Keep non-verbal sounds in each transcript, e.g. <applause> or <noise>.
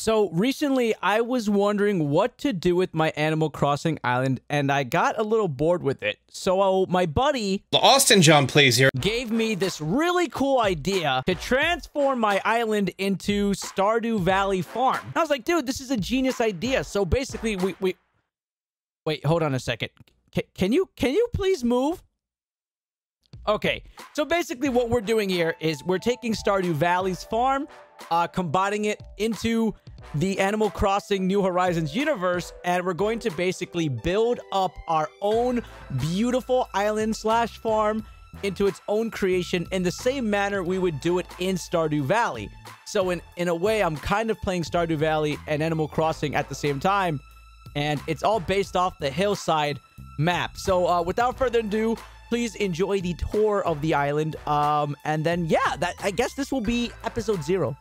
So recently, I was wondering what to do with my Animal Crossing island, and I got a little bored with it. So uh, my buddy, the Austin John, please here. gave me this really cool idea to transform my island into Stardew Valley Farm. I was like, dude, this is a genius idea. So basically, we we wait. Hold on a second. C can you can you please move? Okay, so basically what we're doing here is we're taking Stardew Valley's farm, uh, combining it into the Animal Crossing New Horizons universe, and we're going to basically build up our own beautiful island slash farm into its own creation in the same manner we would do it in Stardew Valley. So in, in a way, I'm kind of playing Stardew Valley and Animal Crossing at the same time, and it's all based off the hillside map. So uh, without further ado, please enjoy the tour of the island. Um, and then yeah, that I guess this will be episode zero.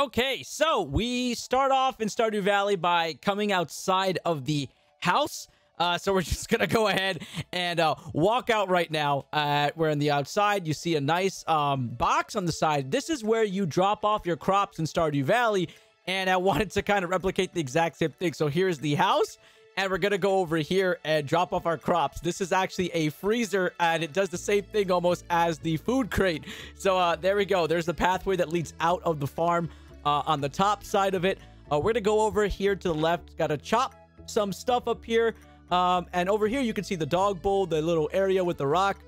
Okay, so we start off in Stardew Valley by coming outside of the house. Uh, so we're <laughs> just gonna go ahead and uh, walk out right now. Uh, we're on the outside. You see a nice um, box on the side. This is where you drop off your crops in Stardew Valley. And I <laughs> wanted to kind of replicate the exact same thing. So here's the house and we're gonna go over here and drop off our crops. This is actually a freezer, and it does the same thing almost as the food crate. So uh, there we go. There's the pathway that leads out of the farm uh, on the top side of it. Uh, we're gonna go over here to the left. Got to chop some stuff up here, um, and over here you can see the dog bowl, the little area with the rock.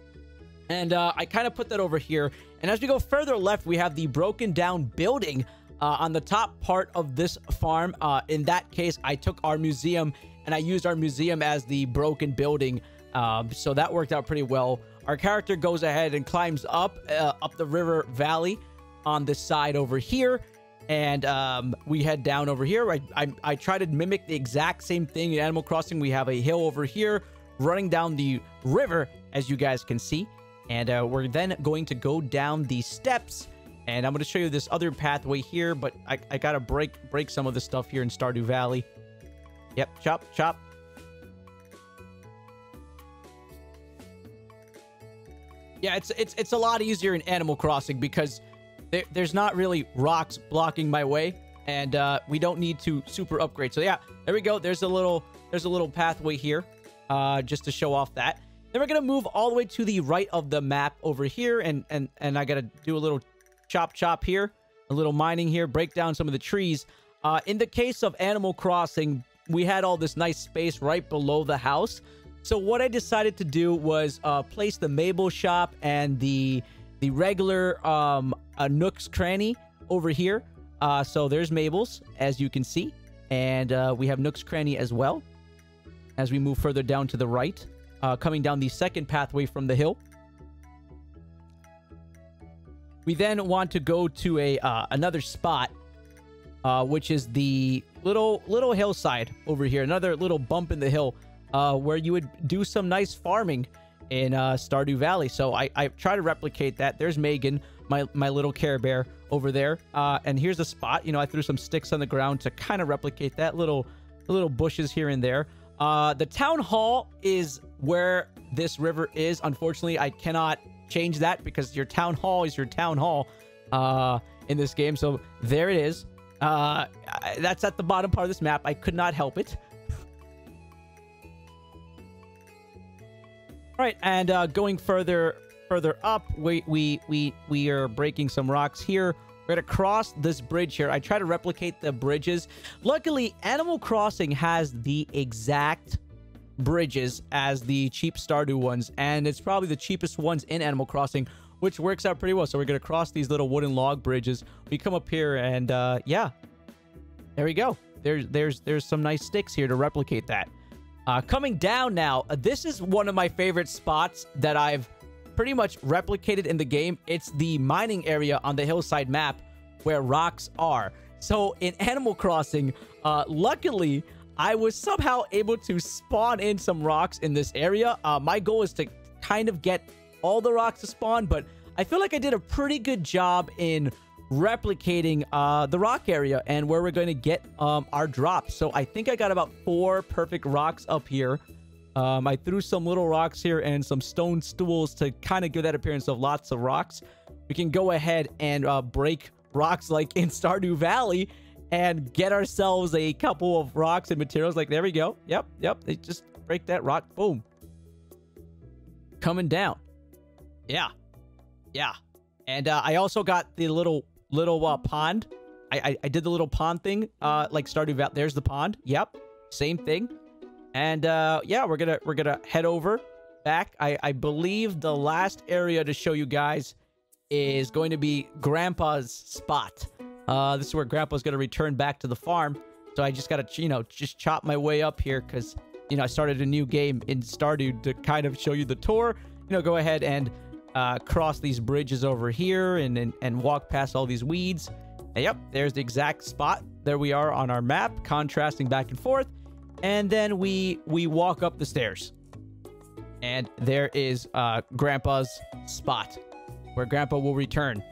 And uh, I kind of put that over here. And as we go further left, we have the broken down building uh, on the top part of this farm. Uh, in that case, I took our museum and I used our museum as the broken building. Um, so that worked out pretty well. Our character goes ahead and climbs up, uh, up the river valley on this side over here. And um, we head down over here. I, I, I try to mimic the exact same thing in Animal Crossing. We have a hill over here running down the river, as you guys can see. And uh, we're then going to go down the steps. And I'm going to show you this other pathway here, but I, I got to break break some of the stuff here in Stardew Valley. Yep, chop, chop. Yeah, it's it's it's a lot easier in Animal Crossing because there, there's not really rocks blocking my way, and uh, we don't need to super upgrade. So yeah, there we go. There's a little there's a little pathway here, uh, just to show off that. Then we're gonna move all the way to the right of the map over here, and and and I gotta do a little chop chop here, a little mining here, break down some of the trees. Uh, in the case of Animal Crossing, we had all this nice space right below the house. So what I decided to do was uh, place the Mabel shop and the the regular um, Nook's Cranny over here. Uh, so there's Mabel's, as you can see. And uh, we have Nook's Cranny as well. As we move further down to the right, uh, coming down the second pathway from the hill. We then want to go to a uh, another spot uh, which is the little little hillside over here. Another little bump in the hill uh, where you would do some nice farming in uh, Stardew Valley. So I, I try to replicate that. There's Megan, my, my little Care Bear over there. Uh, and here's a spot. You know, I threw some sticks on the ground to kind of replicate that. Little, little bushes here and there. Uh, the town hall is where this river is. Unfortunately, I cannot change that because your town hall is your town hall uh, in this game. So there it is. Uh, that's at the bottom part of this map. I could not help it. All right, and uh, going further further up, we we we we are breaking some rocks here. We're gonna cross this bridge here. I try to replicate the bridges. Luckily, Animal Crossing has the exact bridges as the cheap Stardew ones, and it's probably the cheapest ones in Animal Crossing which works out pretty well. So we're going to cross these little wooden log bridges. We come up here and uh, yeah, there we go. There's, there's, there's some nice sticks here to replicate that. Uh, coming down now, uh, this is one of my favorite spots that I've pretty much replicated in the game. It's the mining area on the hillside map where rocks are. So in Animal Crossing, uh, luckily, I was somehow able to spawn in some rocks in this area. Uh, my goal is to kind of get all the rocks to spawn, but I feel like I did a pretty good job in replicating uh, the rock area and where we're going to get um, our drops. So I think I got about four perfect rocks up here. Um, I threw some little rocks here and some stone stools to kind of give that appearance of lots of rocks. We can go ahead and uh, break rocks like in Stardew Valley and get ourselves a couple of rocks and materials. Like, there we go. Yep, yep. They just break that rock. Boom. Coming down. Yeah. Yeah. And uh, I also got the little, little uh, pond. I, I, I did the little pond thing, uh, like Stardew Valley. There's the pond. Yep. Same thing. And uh, yeah, we're gonna we're gonna head over back. I, I believe the last area to show you guys is going to be Grandpa's spot. Uh, this is where Grandpa's going to return back to the farm. So I just got to, you know, just chop my way up here because, you know, I started a new game in Stardew to kind of show you the tour. You know, go ahead and uh, cross these bridges over here and, and, and walk past all these weeds. And yep, there's the exact spot. There we are on our map, contrasting back and forth. And then we we walk up the stairs. And there is uh, Grandpa's spot where Grandpa will return.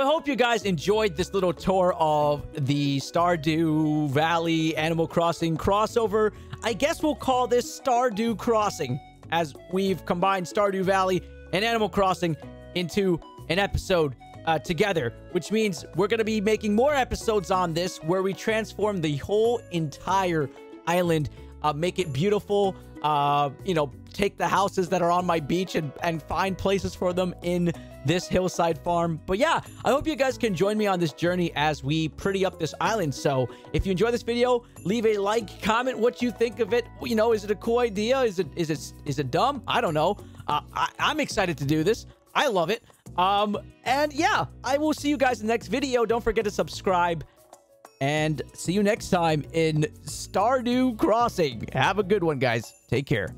I hope you guys enjoyed this little tour of the Stardew Valley Animal Crossing crossover. I guess we'll call this Stardew Crossing as we've combined Stardew Valley and Animal Crossing into an episode uh, together, which means we're going to be making more episodes on this where we transform the whole entire island, uh, make it beautiful, uh, you know, take the houses that are on my beach and, and find places for them in this hillside farm. But yeah, I hope you guys can join me on this journey as we pretty up this island. So if you enjoy this video, leave a like, comment what you think of it. You know, is it a cool idea? Is it is it is it dumb? I don't know. Uh, I, I'm excited to do this. I love it. Um, and yeah, I will see you guys in the next video. Don't forget to subscribe. And see you next time in Stardew Crossing. Have a good one, guys. Take care.